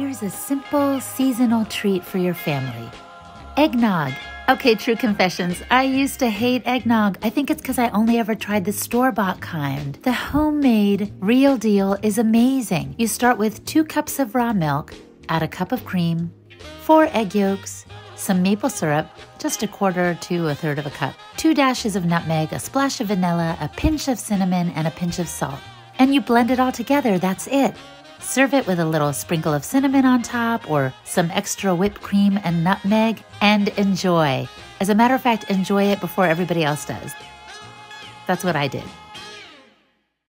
here's a simple seasonal treat for your family eggnog. Okay, true confessions. I used to hate eggnog. I think it's because I only ever tried the store bought kind. The homemade, real deal is amazing. You start with two cups of raw milk, add a cup of cream, four egg yolks, some maple syrup, just a quarter to a third of a cup, two dashes of nutmeg, a splash of vanilla, a pinch of cinnamon, and a pinch of salt. And you blend it all together, that's it. Serve it with a little sprinkle of cinnamon on top or some extra whipped cream and nutmeg and enjoy. As a matter of fact, enjoy it before everybody else does. That's what I did.